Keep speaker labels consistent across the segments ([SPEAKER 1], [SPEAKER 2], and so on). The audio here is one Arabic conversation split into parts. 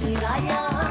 [SPEAKER 1] Shiraya.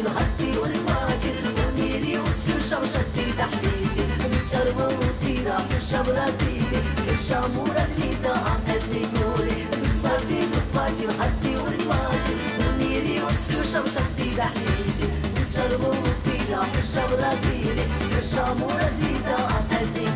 [SPEAKER 1] دباجي الخطي والواجي ونيري وسط شمشتي تحليجي شرب وطيرة حشة برازيلي الشامورة دليدا عقزني نوري. بتفردي دباجي الخطي والواجي ونيري وسط شمشتي تحليجي شرب وطيرة حشة برازيلي الشامورة دليدا عقزني نوري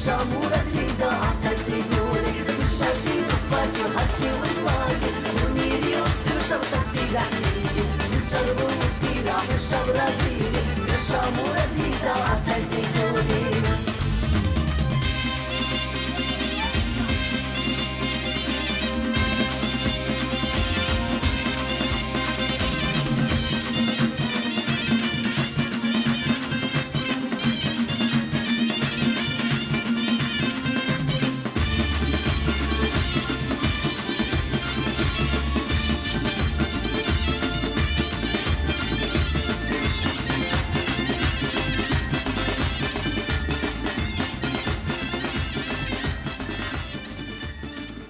[SPEAKER 1] الشامورة دليدا عقزتي نوري صرتي دباجي الهدي والفاجر ونيري وسط شمشتي تحليجي بتشرب وطيرة حشة برازيلي الشامورة دليدا عقزتي